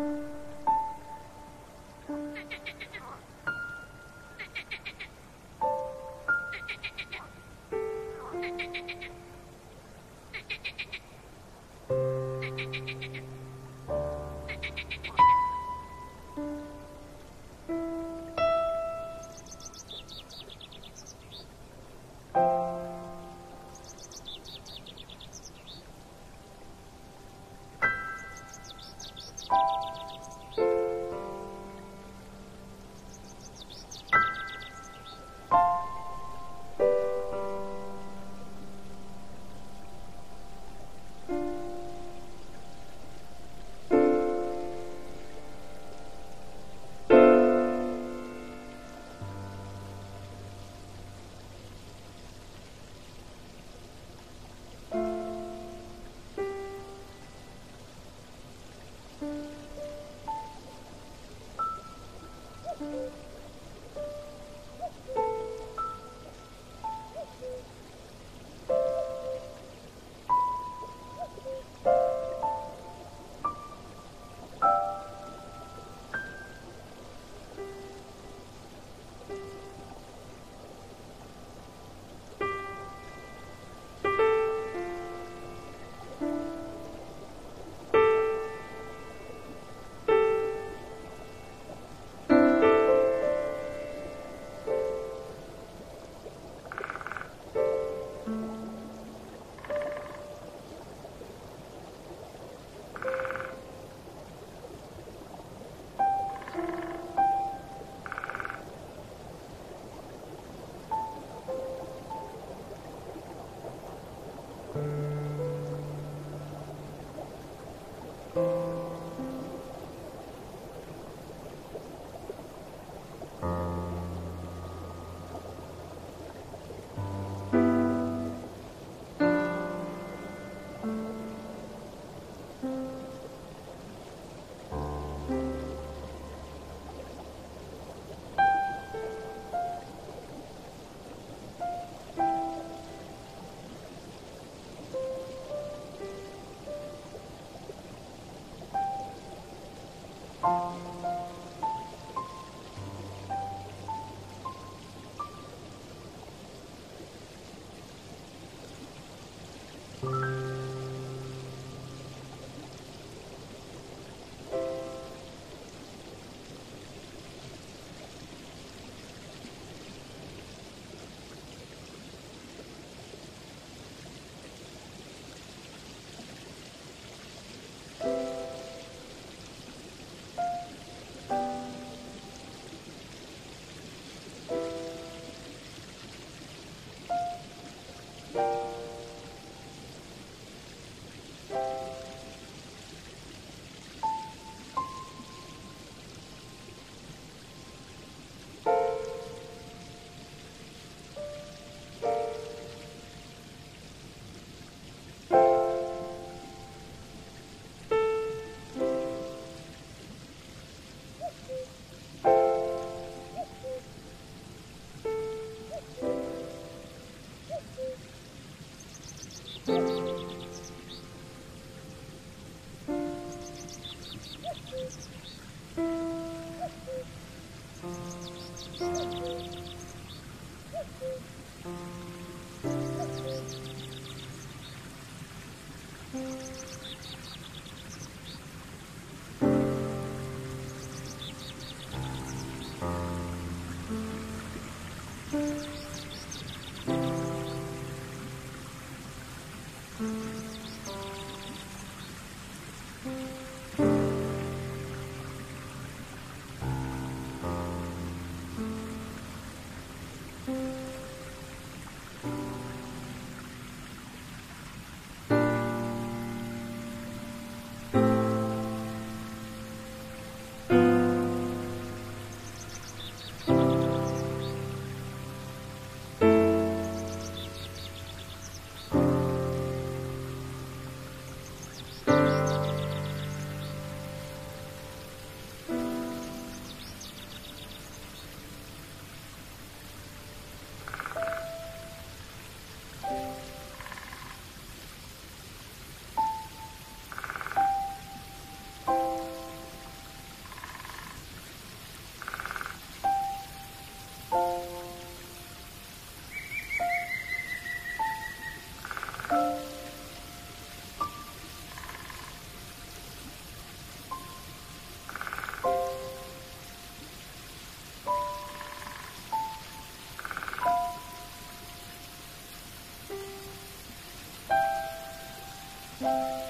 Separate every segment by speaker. Speaker 1: Thank you. Thank you. Bye.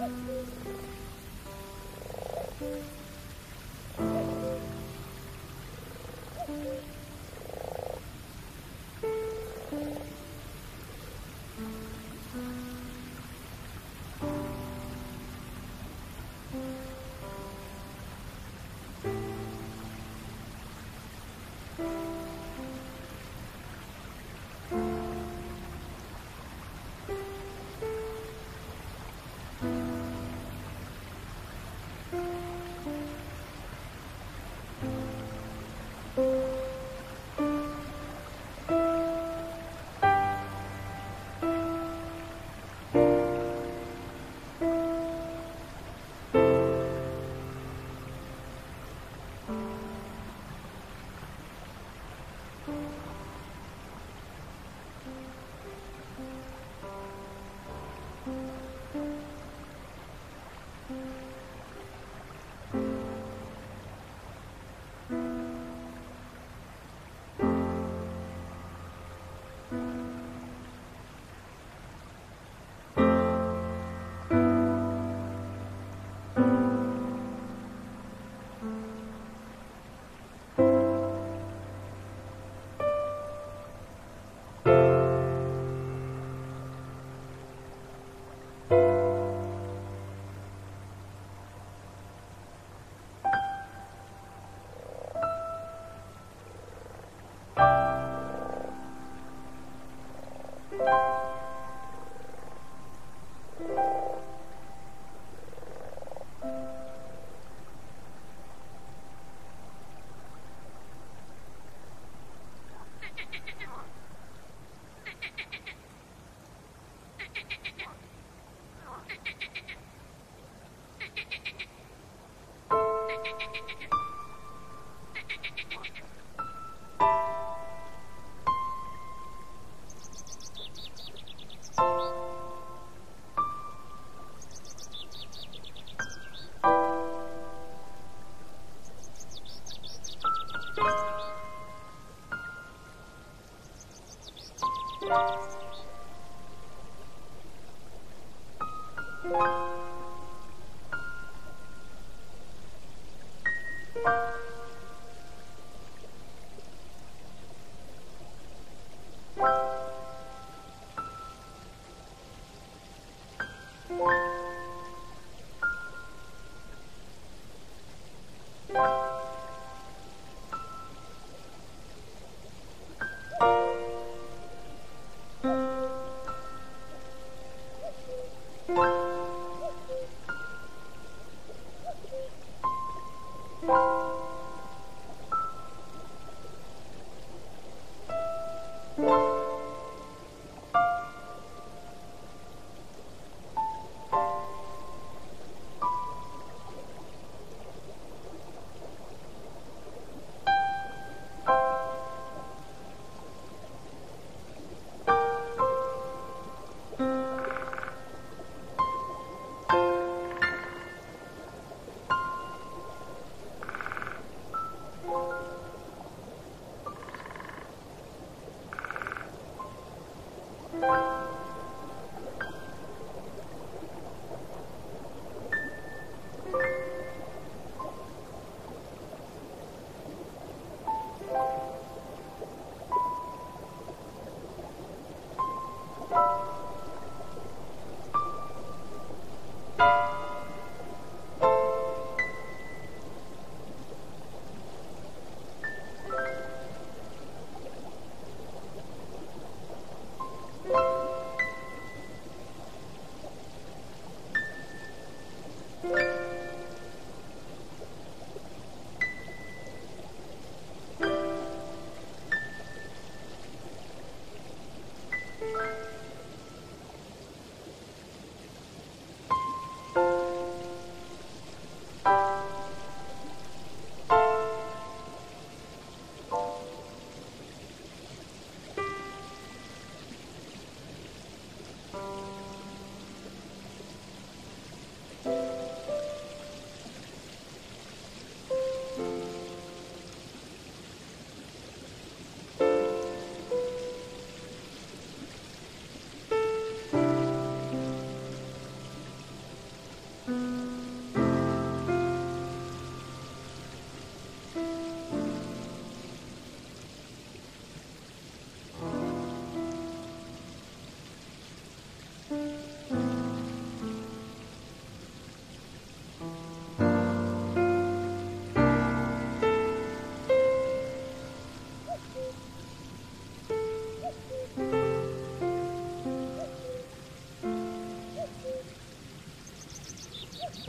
Speaker 1: Thank you. Thank you.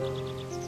Speaker 1: Música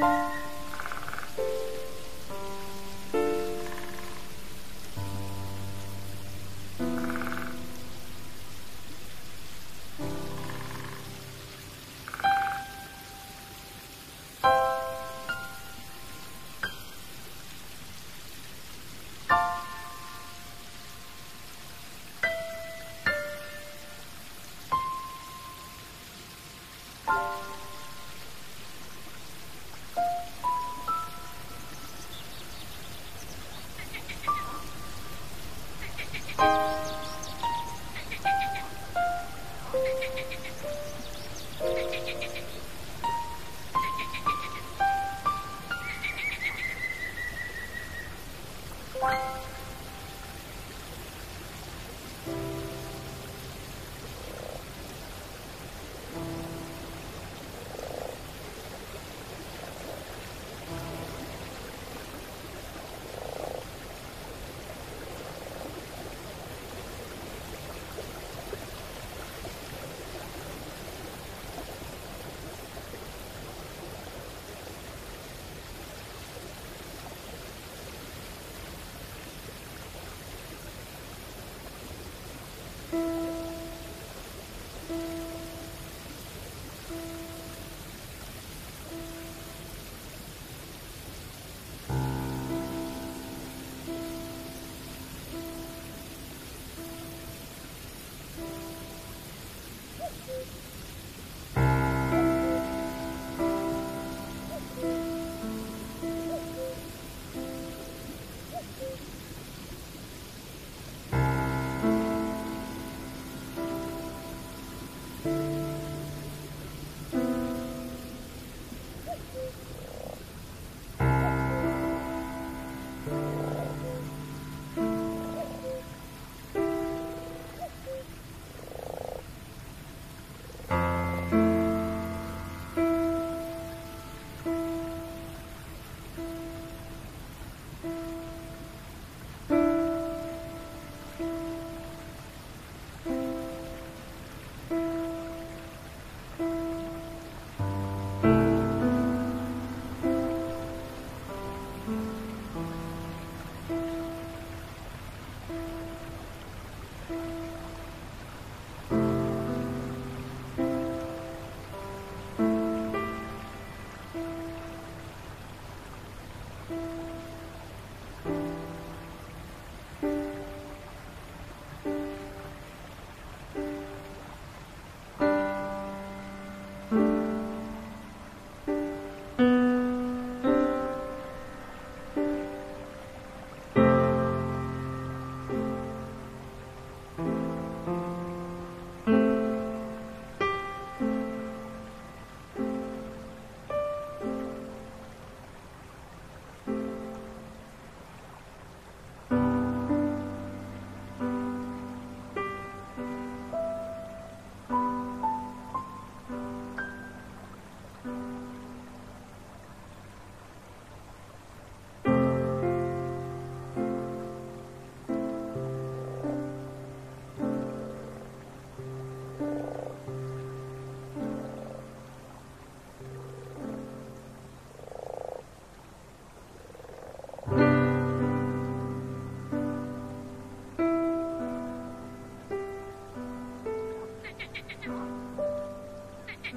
Speaker 1: 了。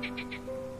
Speaker 1: ハハハ。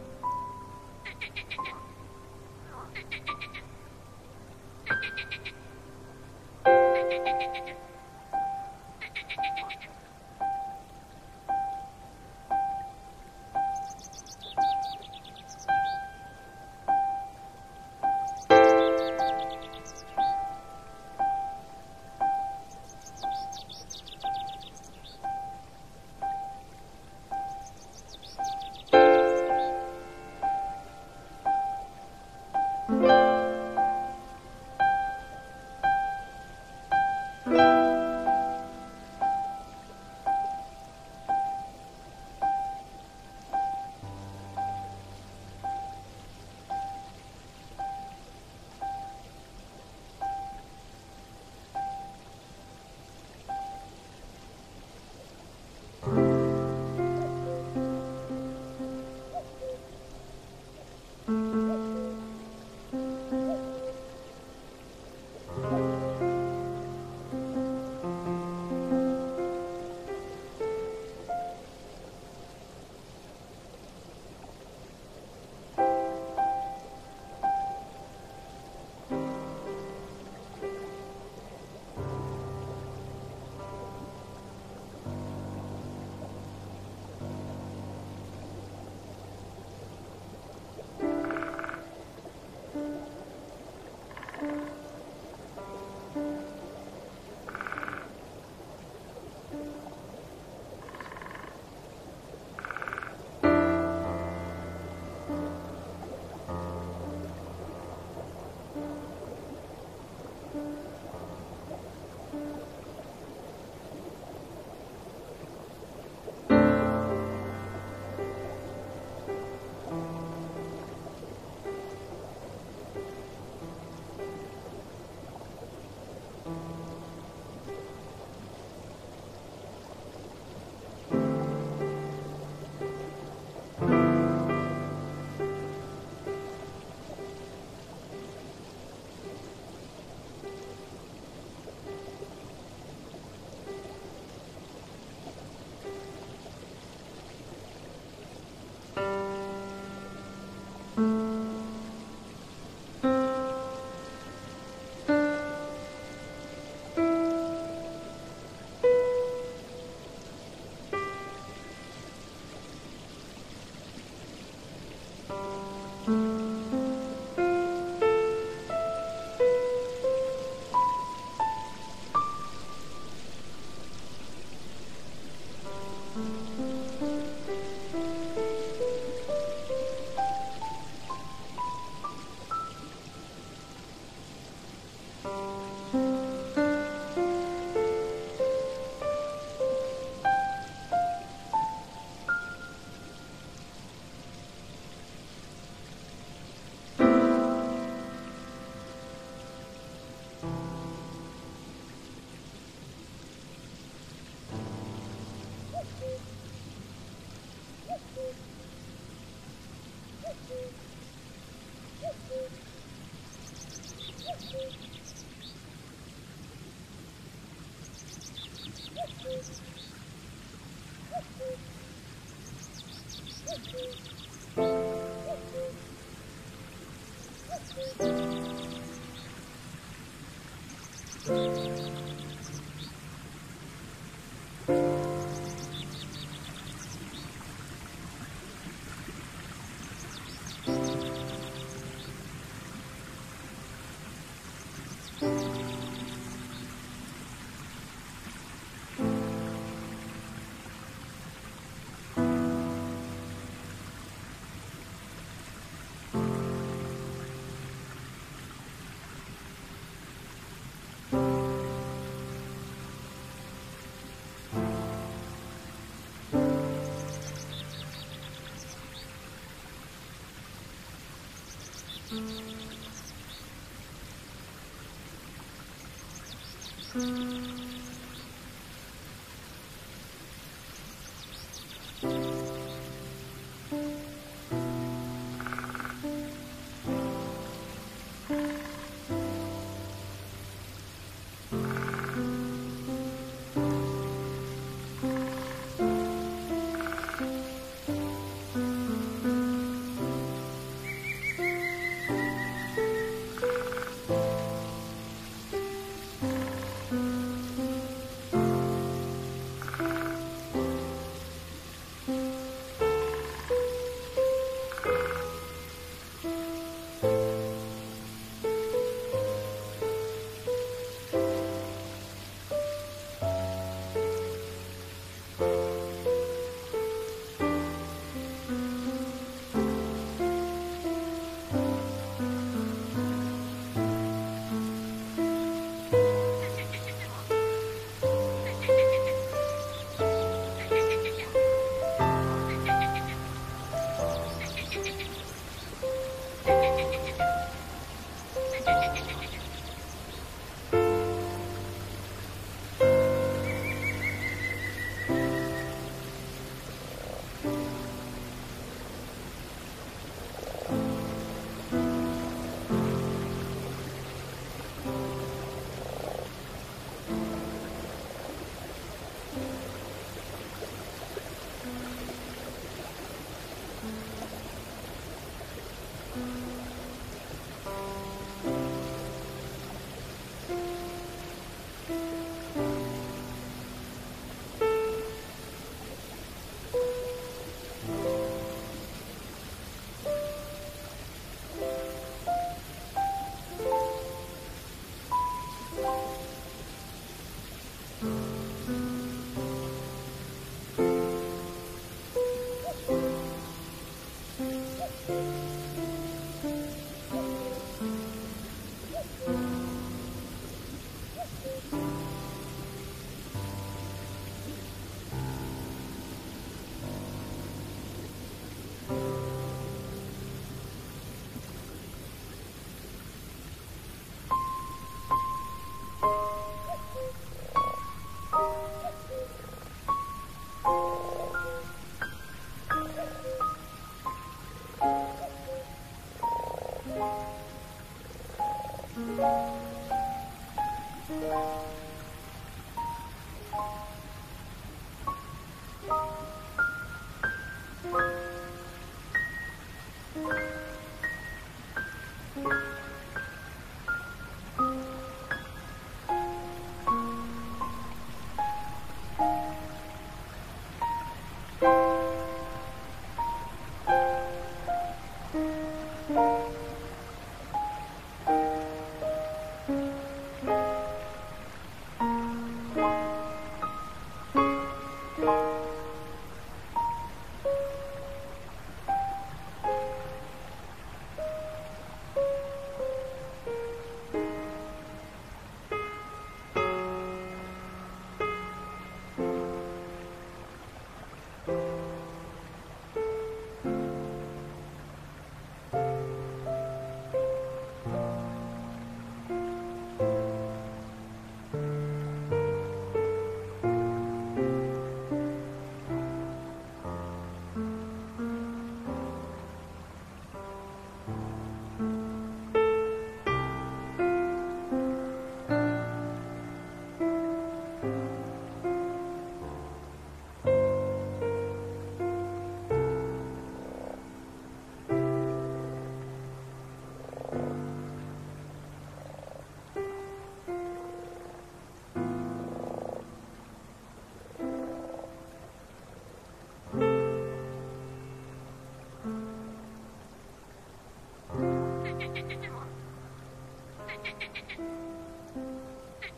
Speaker 1: Thank you.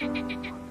Speaker 1: Thank you.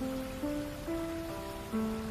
Speaker 1: thank you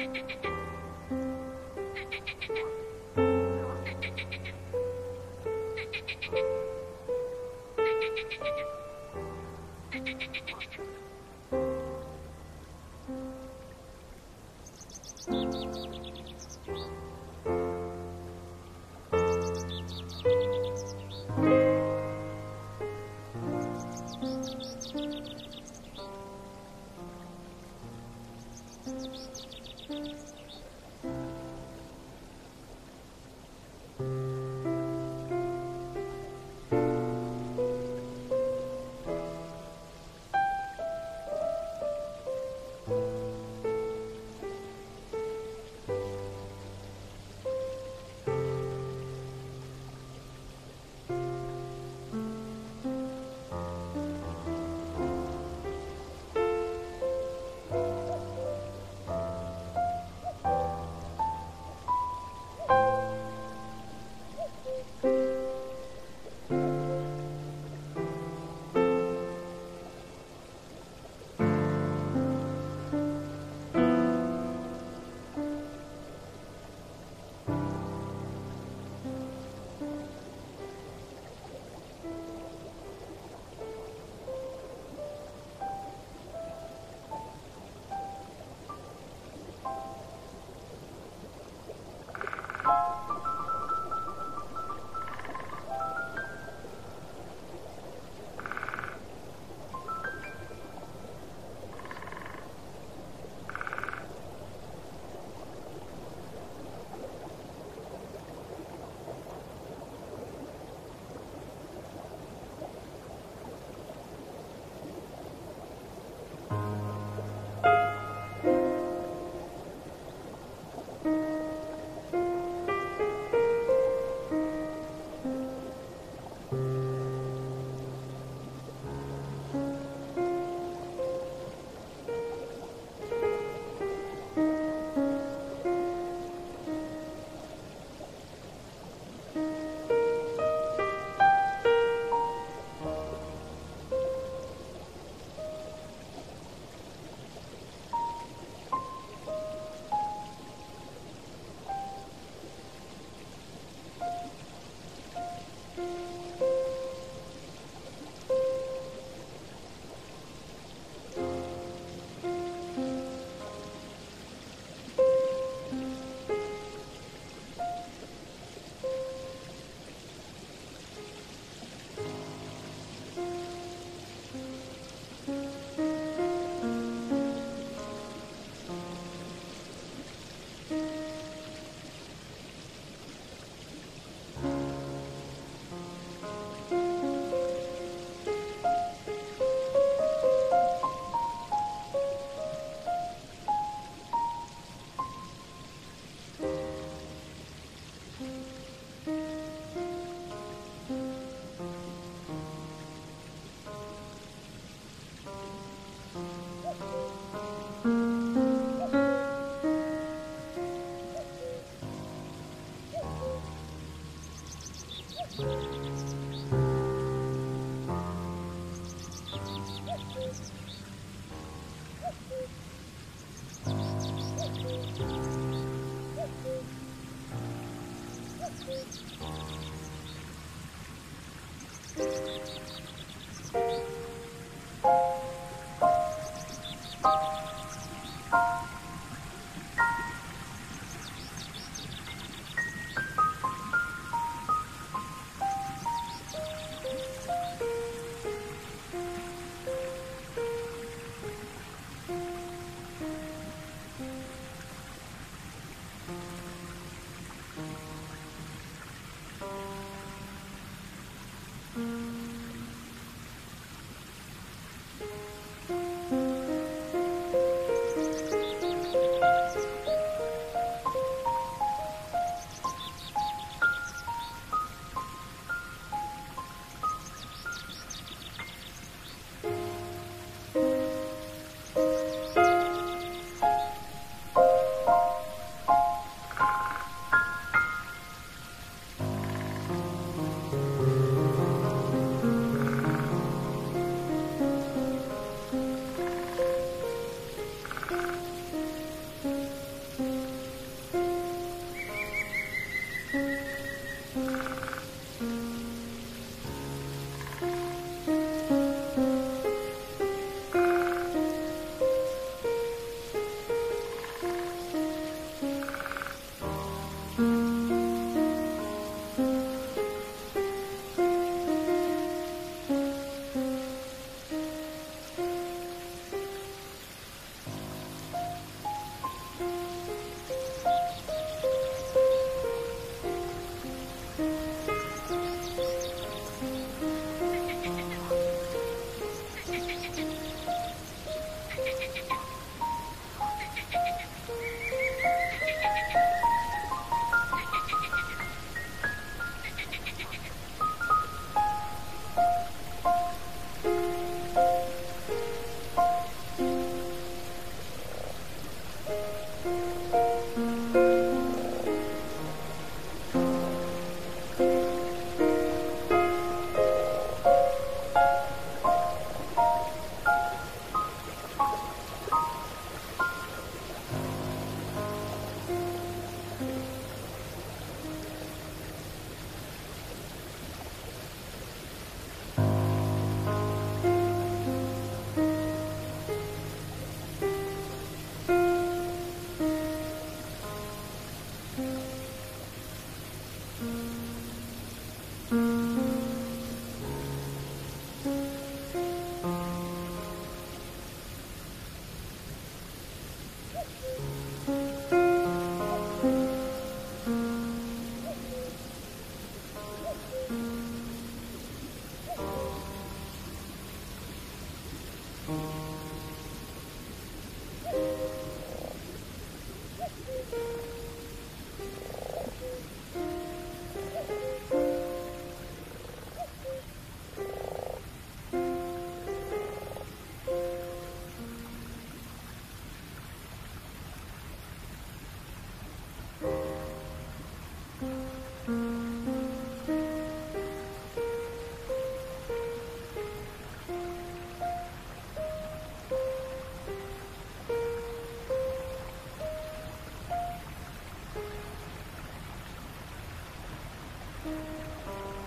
Speaker 1: you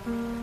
Speaker 1: 嗯。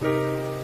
Speaker 1: thank you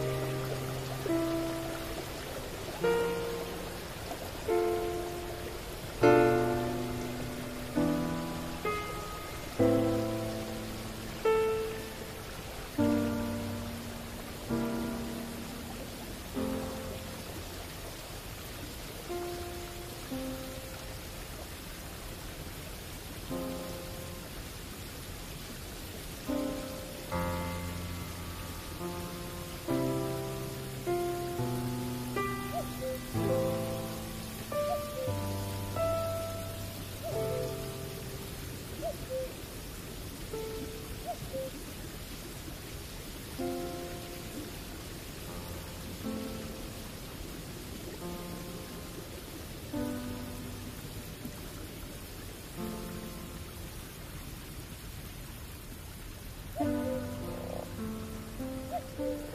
Speaker 1: Thank you.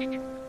Speaker 1: Thank you.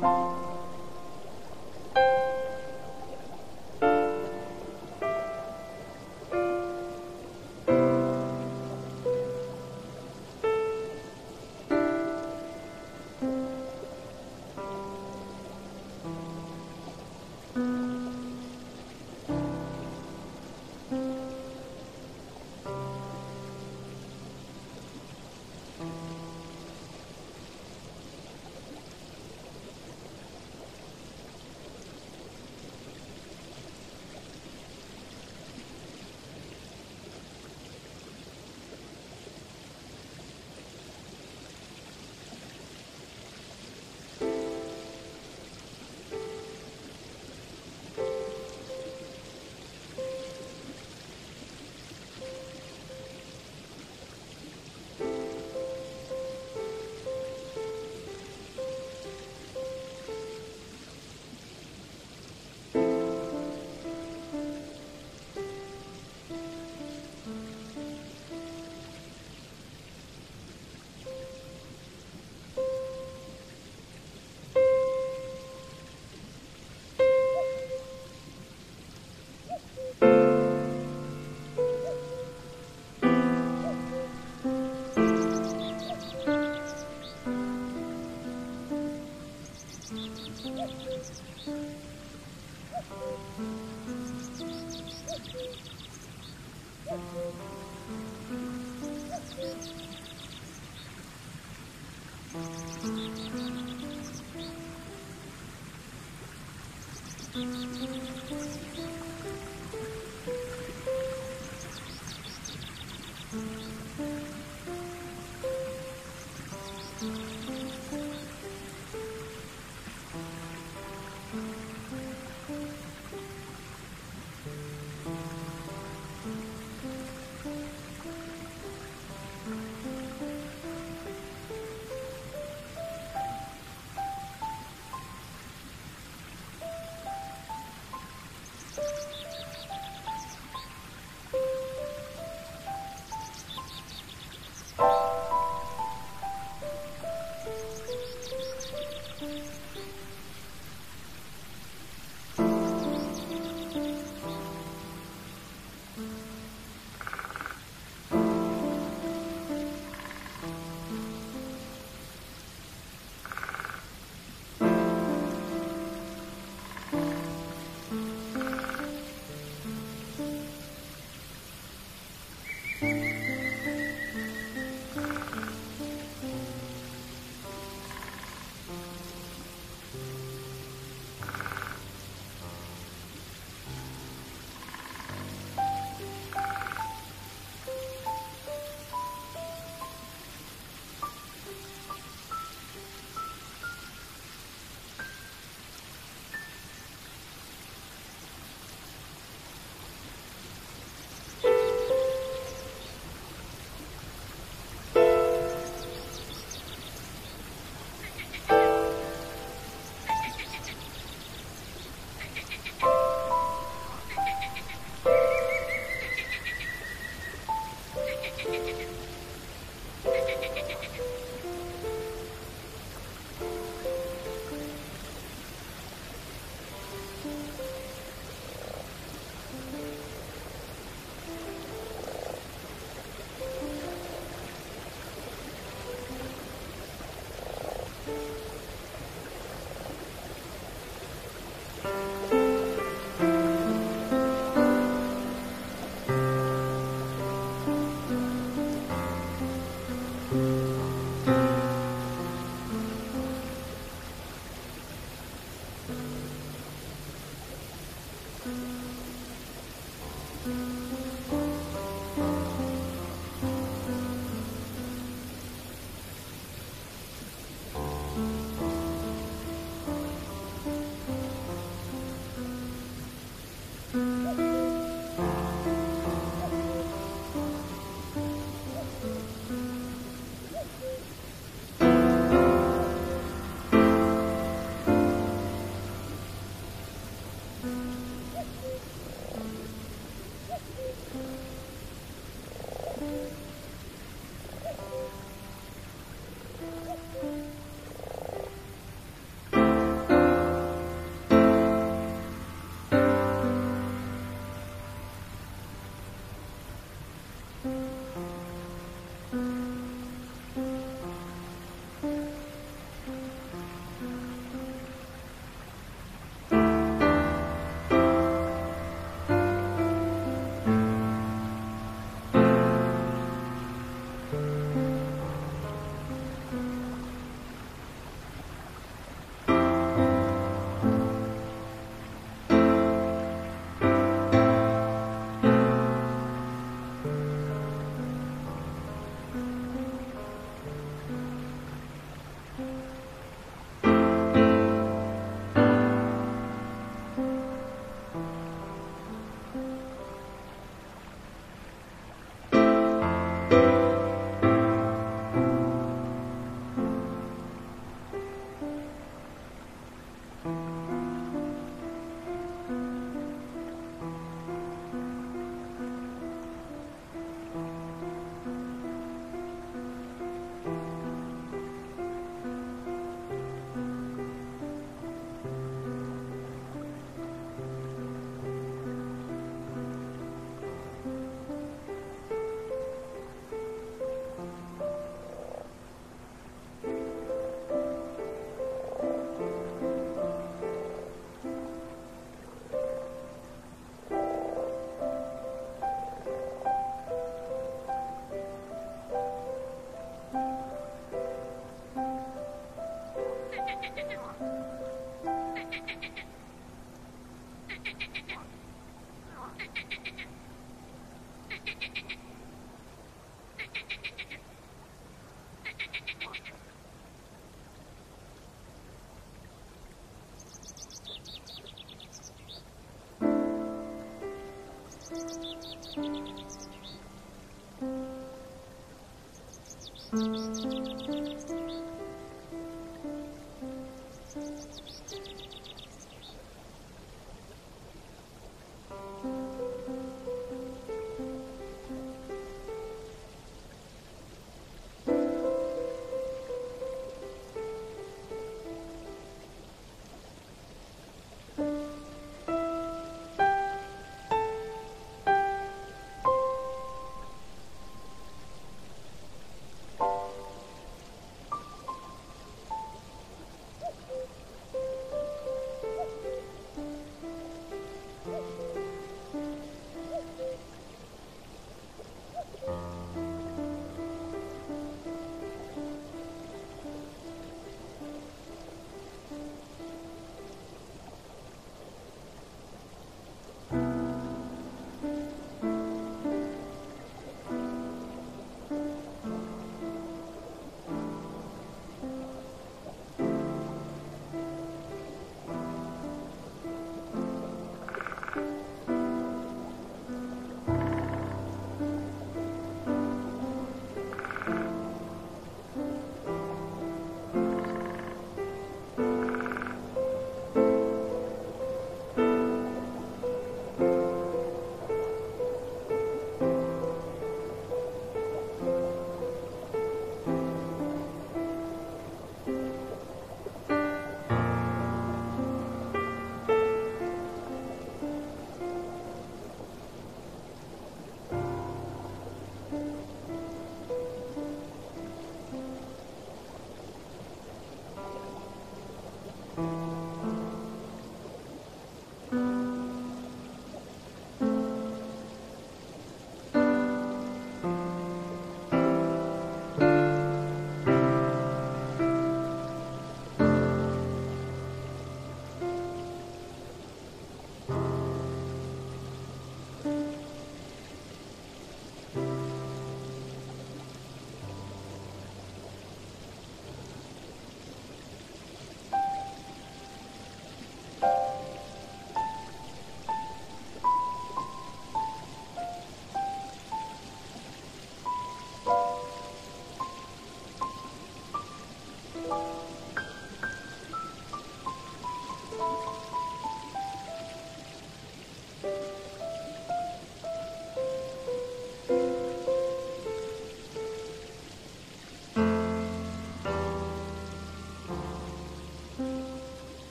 Speaker 1: Thank you.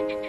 Speaker 1: Thank you.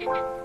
Speaker 1: 嘿嘿嘿。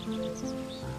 Speaker 1: すげえ。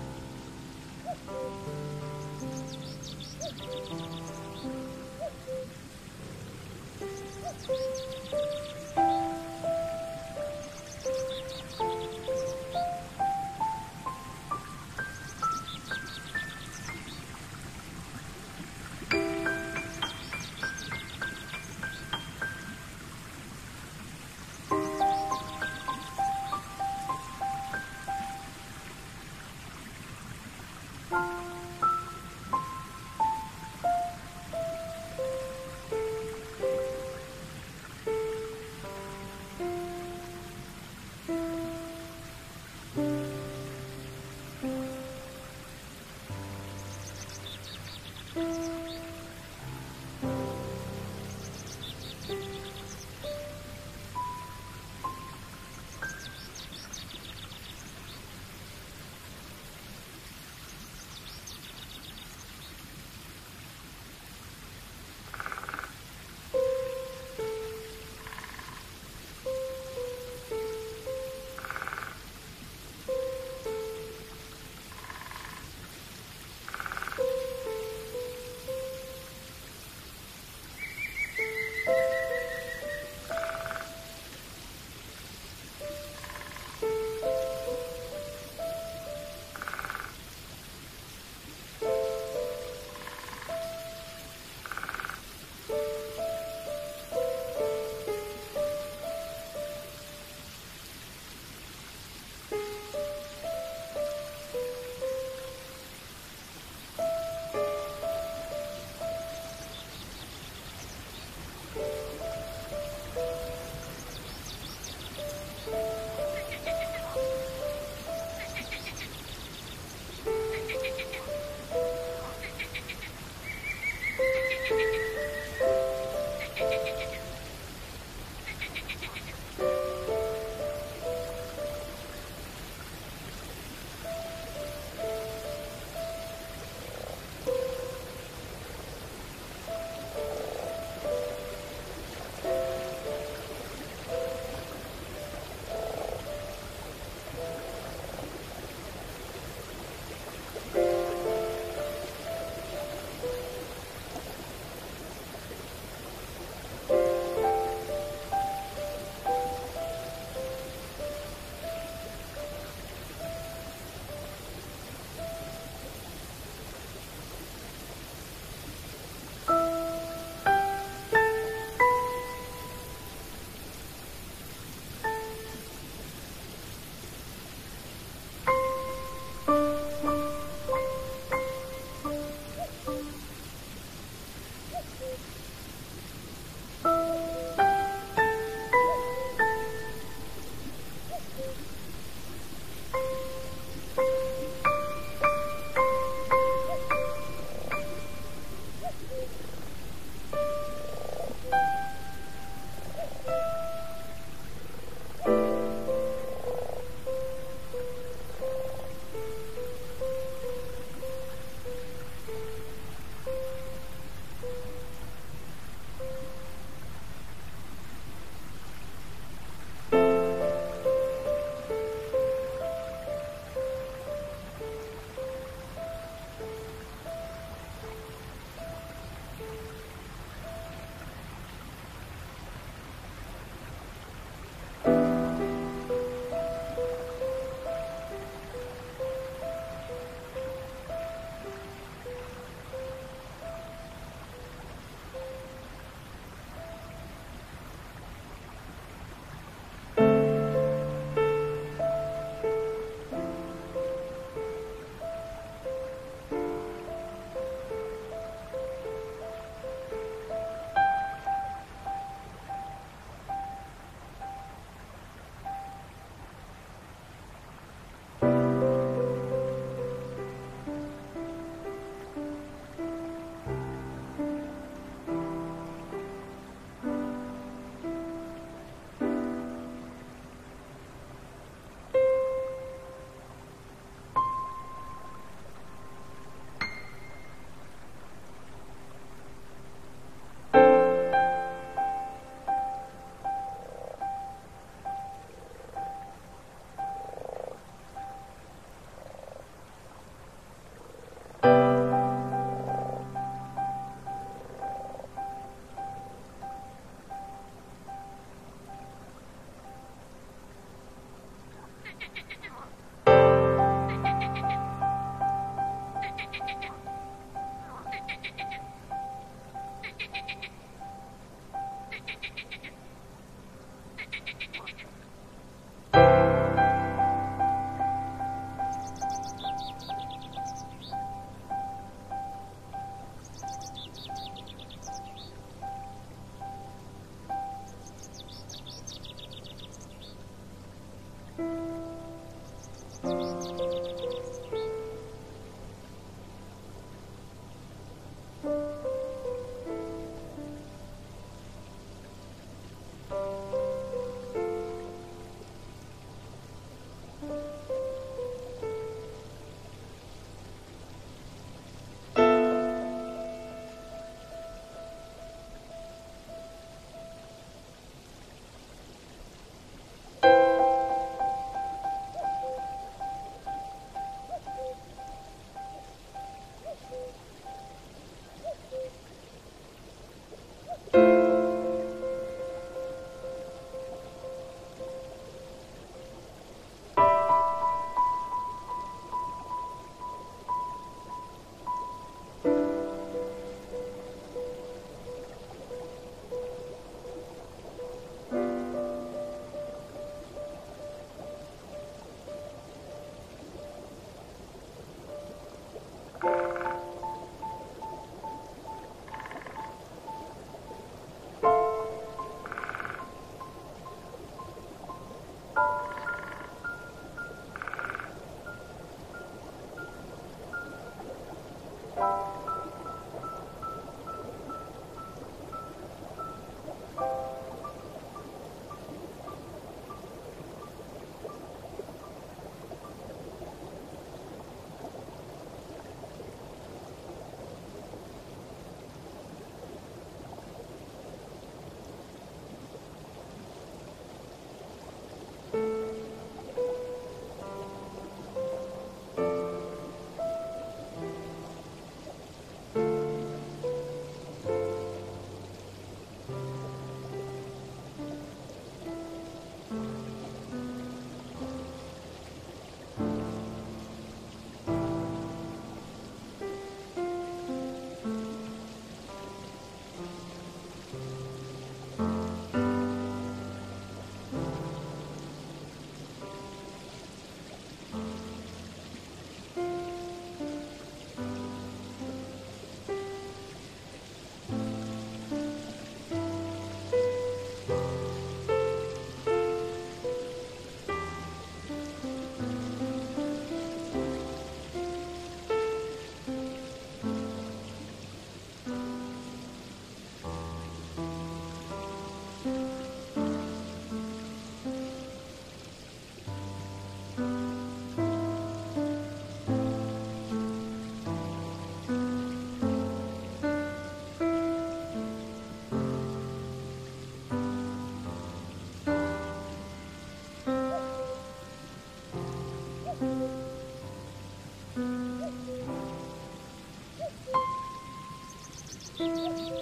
Speaker 1: Música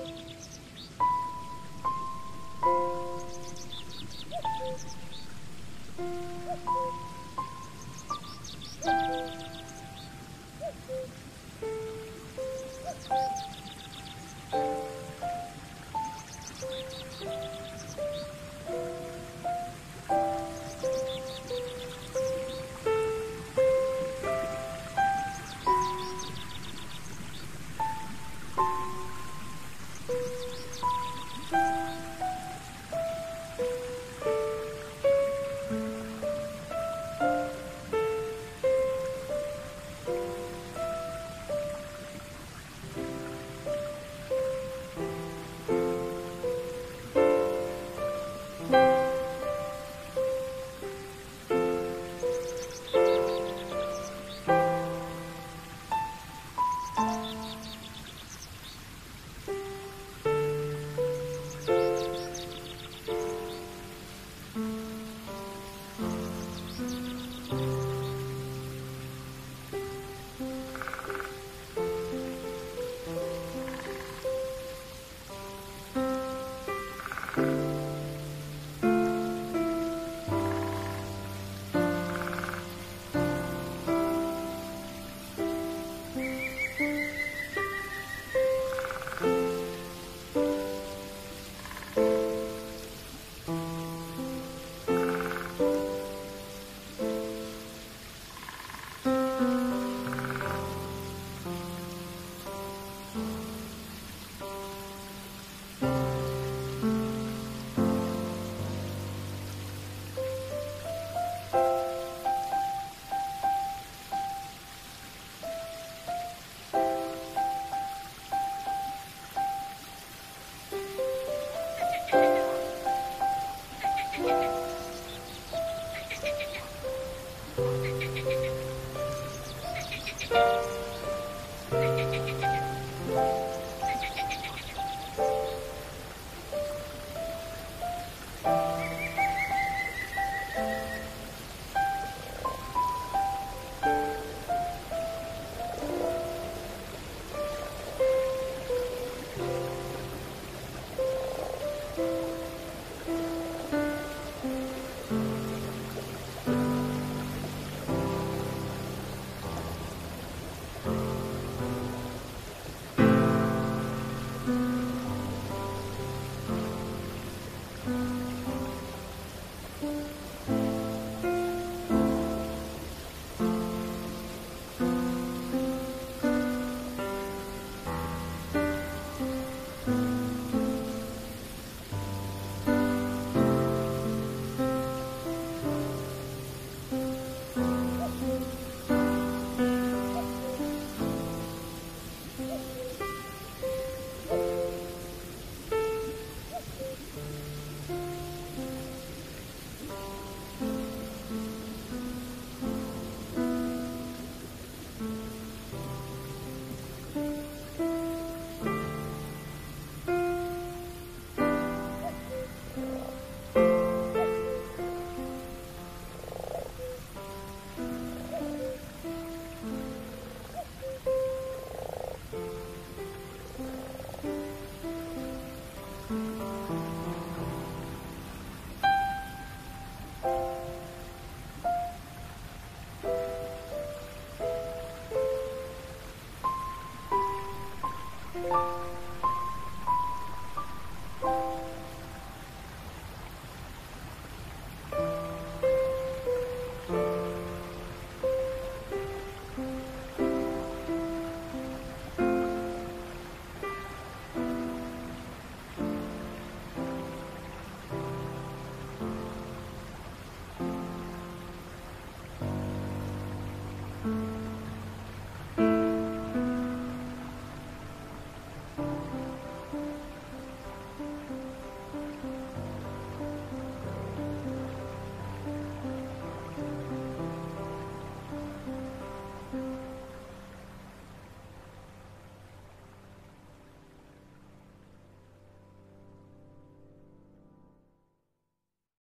Speaker 1: Thank you.